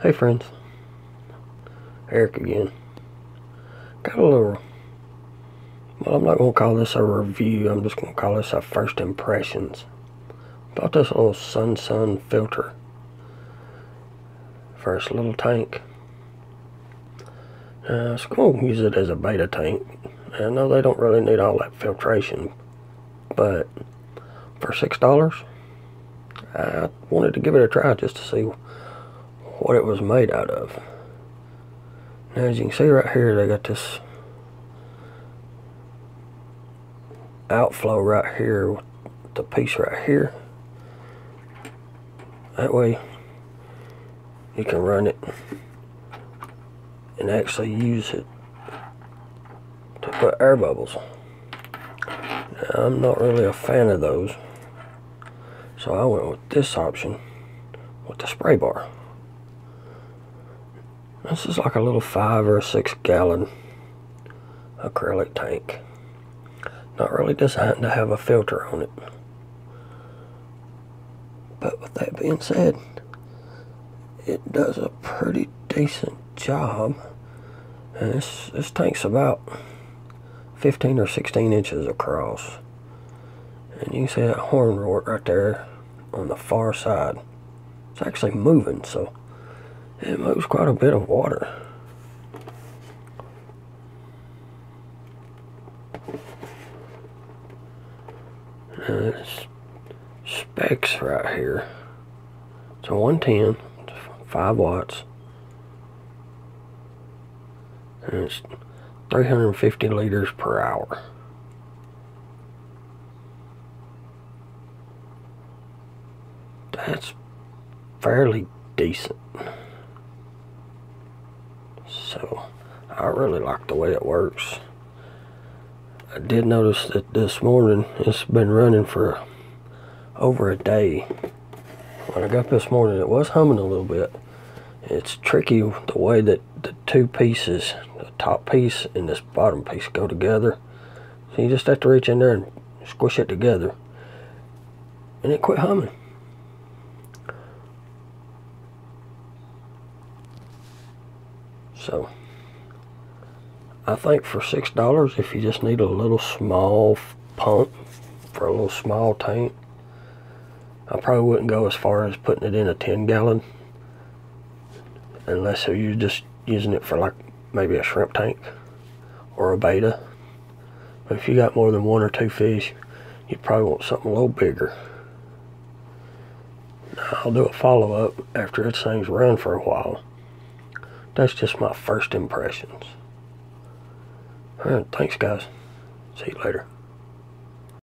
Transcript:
Hey friends, Eric again. Got a little, well I'm not going to call this a review, I'm just going to call this a first impressions. Bought this little Sunsun filter this little tank. Uh, was going to use it as a betta tank. I know they don't really need all that filtration, but for $6, I wanted to give it a try just to see what it was made out of. Now as you can see right here they got this outflow right here with the piece right here. That way you can run it and actually use it to put air bubbles. Now, I'm not really a fan of those. So I went with this option with the spray bar. This is like a little five or six gallon acrylic tank. Not really designed to have a filter on it. But with that being said, it does a pretty decent job. And this, this tank's about 15 or 16 inches across. And you can see that horn right there on the far side. It's actually moving, so it moves quite a bit of water. Uh, it's specs right here. It's a 110, 5 watts. And it's 350 liters per hour. That's fairly decent. So, I really like the way it works. I did notice that this morning it's been running for over a day. When I got this morning, it was humming a little bit. It's tricky the way that the two pieces, the top piece and this bottom piece go together. So you just have to reach in there and squish it together. And it quit humming. So, I think for $6, if you just need a little small pump for a little small tank, I probably wouldn't go as far as putting it in a 10 gallon. Unless you're just using it for like maybe a shrimp tank or a betta. But if you got more than one or two fish, you probably want something a little bigger. Now, I'll do a follow-up after this thing's run for a while. That's just my first impressions. Alright, thanks guys. See you later.